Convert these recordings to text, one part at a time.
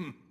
Hmm.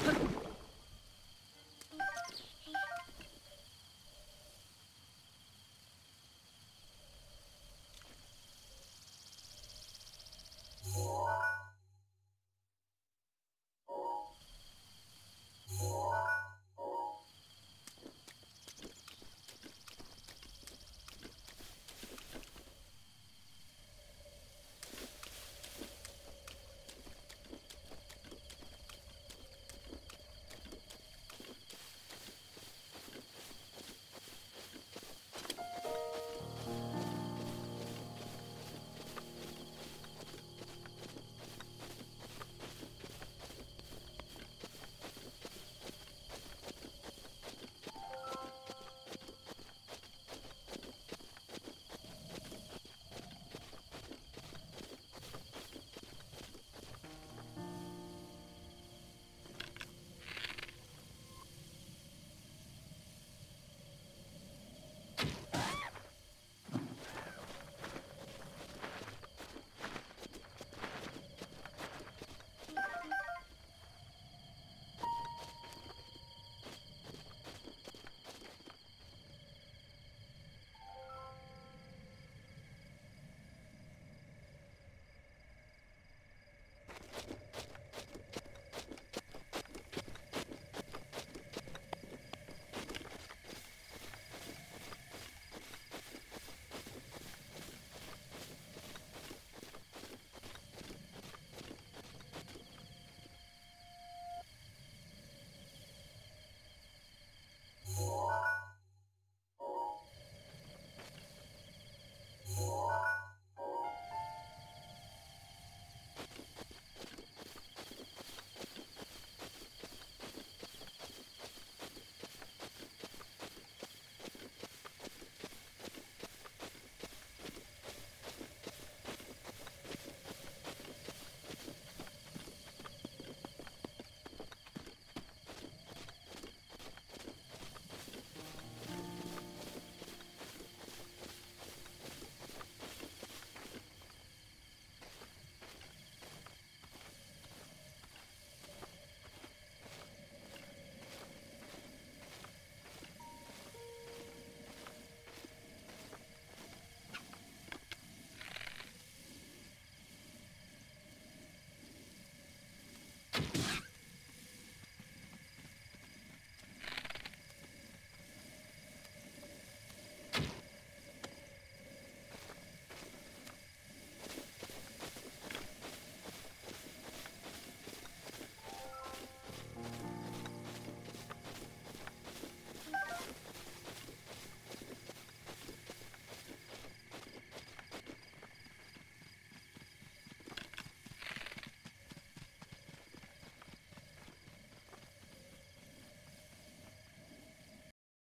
Huh.